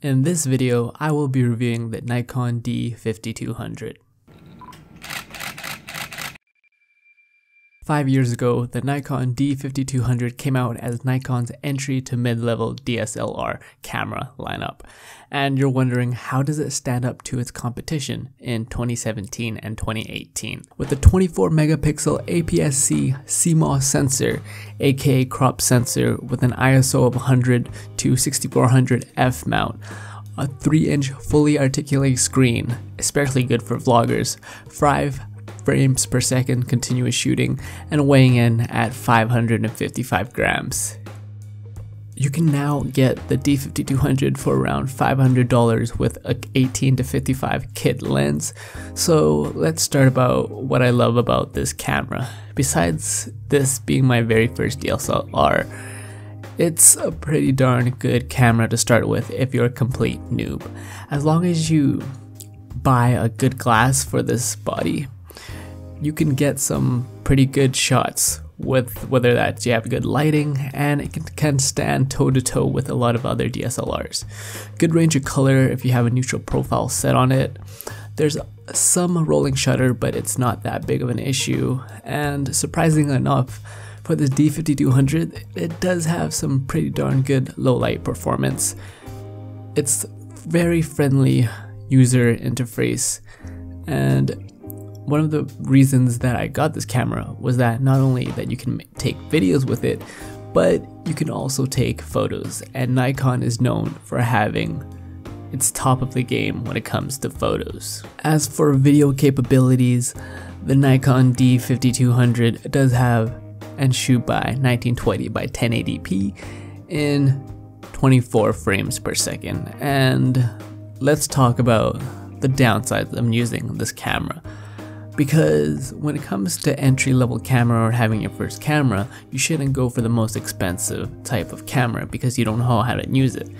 In this video, I will be reviewing the Nikon D5200. Five years ago, the Nikon D5200 came out as Nikon's entry to mid-level DSLR camera lineup. And you're wondering how does it stand up to its competition in 2017 and 2018? With a 24 megapixel APS-C CMOS sensor, aka crop sensor with an ISO of 100 to 6400 f mount, a 3 inch fully articulated screen, especially good for vloggers, 5 frames per second continuous shooting, and weighing in at 555 grams. You can now get the D5200 for around $500 with a 18 to 55 kit lens. So let's start about what I love about this camera. Besides this being my very first DSLR, it's a pretty darn good camera to start with if you're a complete noob. As long as you buy a good glass for this body, you can get some pretty good shots with whether that's you have good lighting and it can, can stand toe to toe with a lot of other DSLRs. Good range of color if you have a neutral profile set on it. There's some rolling shutter, but it's not that big of an issue. And surprisingly enough, for the D5200, it does have some pretty darn good low light performance. It's very friendly user interface and one of the reasons that I got this camera was that not only that you can take videos with it, but you can also take photos, and Nikon is known for having its top of the game when it comes to photos. As for video capabilities, the Nikon D5200 does have and shoot by 1920 by 1080p in 24 frames per second. And let's talk about the downsides of using this camera because when it comes to entry level camera or having your first camera, you shouldn't go for the most expensive type of camera because you don't know how to use it.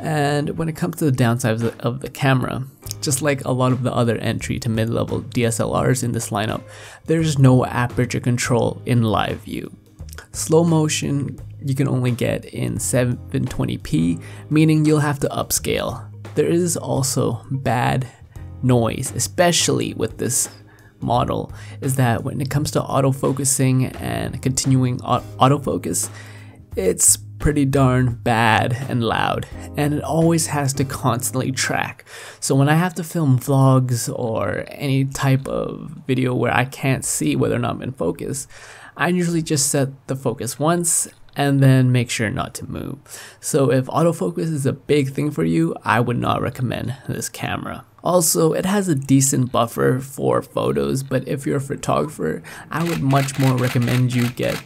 And when it comes to the downsides of the camera, just like a lot of the other entry to mid level DSLRs in this lineup, there's no aperture control in live view. Slow motion you can only get in 720p, meaning you'll have to upscale. There is also bad noise, especially with this model is that when it comes to autofocusing and continuing autofocus, it's pretty darn bad and loud, and it always has to constantly track. So when I have to film vlogs or any type of video where I can't see whether or not I'm in focus, I usually just set the focus once and then make sure not to move. So if autofocus is a big thing for you, I would not recommend this camera. Also, it has a decent buffer for photos, but if you're a photographer, I would much more recommend you get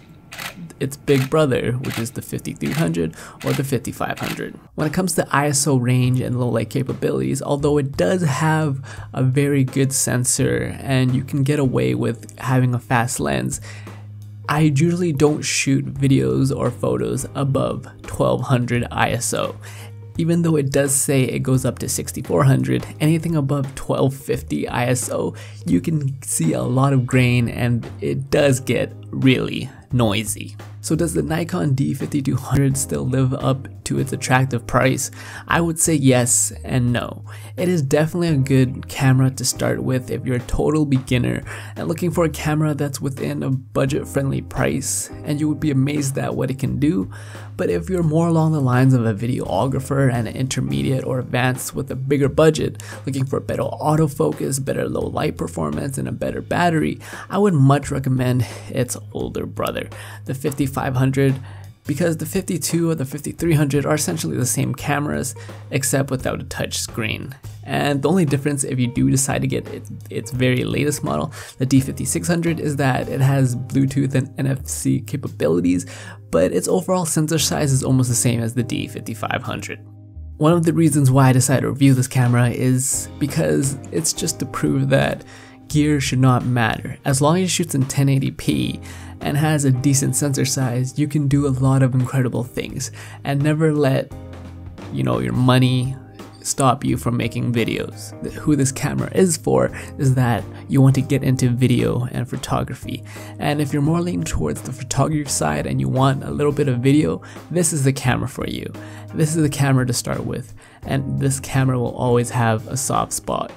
its big brother, which is the 5300 or the 5500. When it comes to ISO range and low light capabilities, although it does have a very good sensor and you can get away with having a fast lens, I usually don't shoot videos or photos above 1200 ISO. Even though it does say it goes up to 6400, anything above 1250 ISO, you can see a lot of grain and it does get really noisy. So does the Nikon D5200 still live up to its attractive price? I would say yes and no. It is definitely a good camera to start with if you're a total beginner and looking for a camera that's within a budget friendly price and you would be amazed at what it can do. But if you're more along the lines of a videographer and an intermediate or advanced with a bigger budget, looking for better autofocus, better low light performance, and a better battery, I would much recommend its older brother, the 5500 because the 52 or the 5300 are essentially the same cameras except without a touch screen. And the only difference if you do decide to get it, its very latest model, the D5600, is that it has Bluetooth and NFC capabilities, but its overall sensor size is almost the same as the D5500. One of the reasons why I decided to review this camera is because it's just to prove that gear should not matter. As long as it shoots in 1080p and has a decent sensor size, you can do a lot of incredible things and never let, you know, your money stop you from making videos. Who this camera is for is that you want to get into video and photography. And if you're more leaning towards the photography side and you want a little bit of video, this is the camera for you. This is the camera to start with. And this camera will always have a soft spot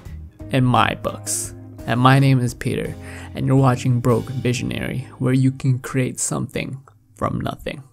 in my books. And my name is Peter, and you're watching Broke Visionary, where you can create something from nothing.